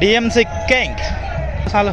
DMC कैंक। चलो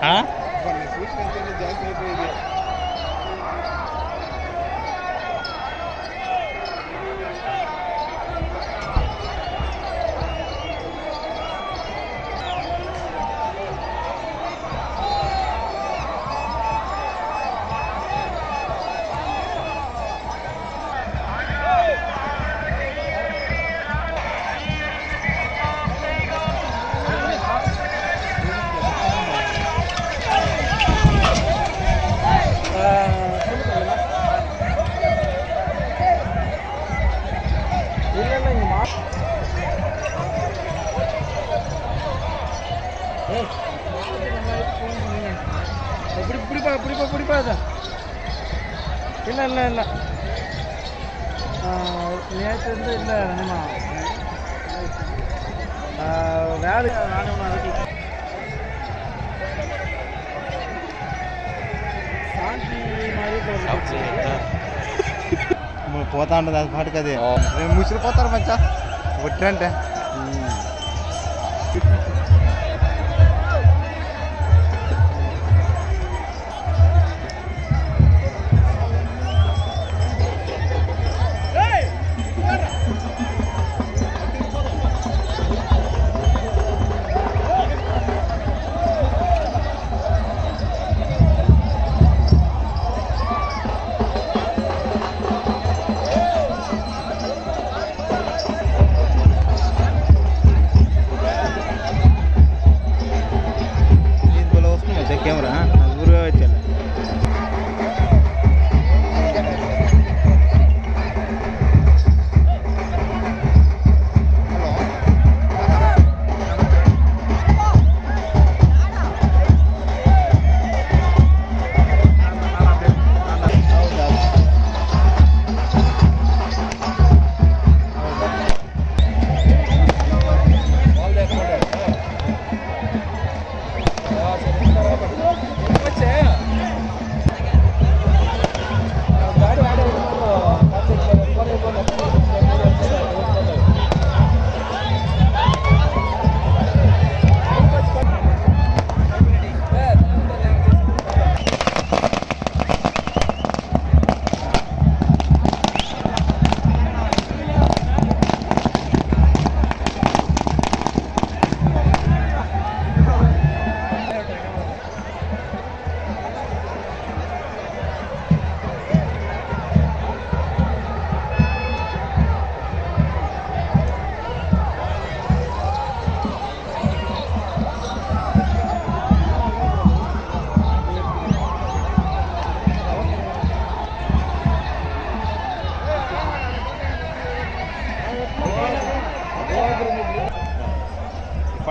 हाँ இல்லை இல்லை இல்லை நேற்று வந்து இல்லை நம்ம வேலை நானே ஒன்று அதுக்கு சாந்தி மாதிரி పోతా ఉంటుంది అది పాటుకు అది రేపు ముసిరిపోతారు మచ్చా ఒట్టంటే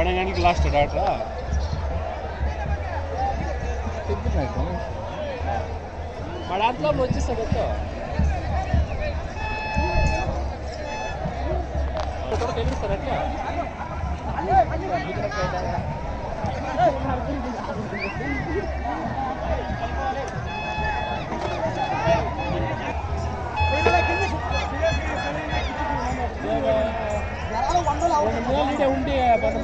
పన్నెండు గంటలకు లాస్ట్ డాక్టరా మా దాంట్లో వచ్చేస్తుంది ఎత్తో